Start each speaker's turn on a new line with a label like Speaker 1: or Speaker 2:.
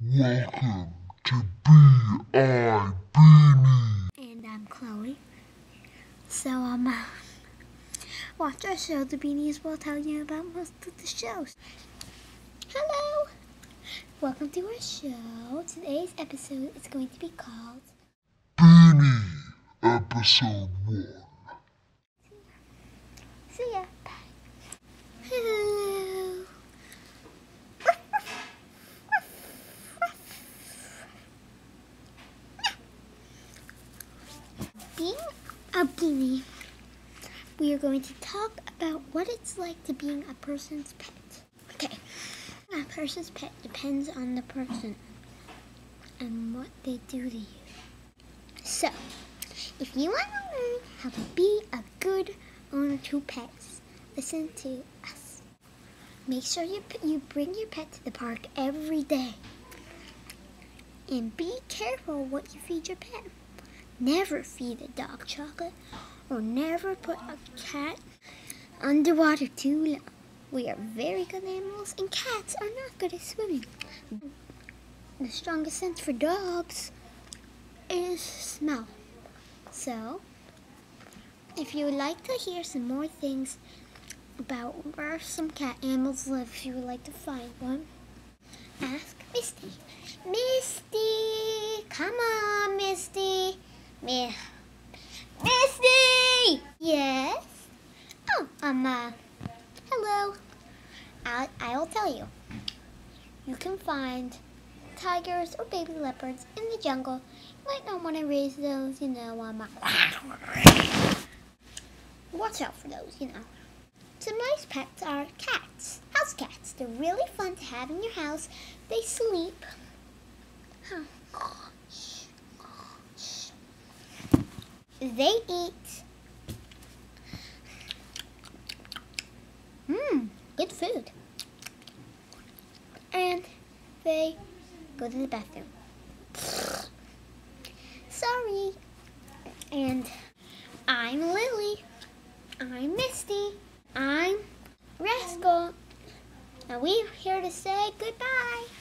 Speaker 1: Welcome to B.I. Beanie.
Speaker 2: And I'm Chloe. So, um, uh, watch our show. The Beanies will tell you about most of the shows. Hello! Welcome to our show. Today's episode is going to be called
Speaker 1: Beanie, Episode 1.
Speaker 2: See ya. Bye. Hello. Being a beanie, we are going to talk about what it's like to being a person's pet. Okay, a person's pet depends on the person and what they do to you. So, if you want to learn how to be a good owner to pets, listen to us. Make sure you, you bring your pet to the park every day. And be careful what you feed your pet. Never feed a dog chocolate or never put a cat underwater too long. We are very good animals and cats are not good at swimming. The strongest sense for dogs is smell. So, if you would like to hear some more things about where some cat animals live, if you would like to find one, ask Misty. Misty! Come on, Misty! Mi- Misty! Yes? Oh, um, uh, hello. I, I'll tell you. You can find tigers or baby leopards in the jungle. You might not want to raise those, you know, um, uh, watch out for those, you know. Some nice pets are cats, house cats. They're really fun to have in your house. They sleep. Huh. They eat. Good food. And they go to the bathroom. Sorry. And I'm Lily. I'm Misty. I'm Rascal. And we're here to say goodbye.
Speaker 1: Goodbye.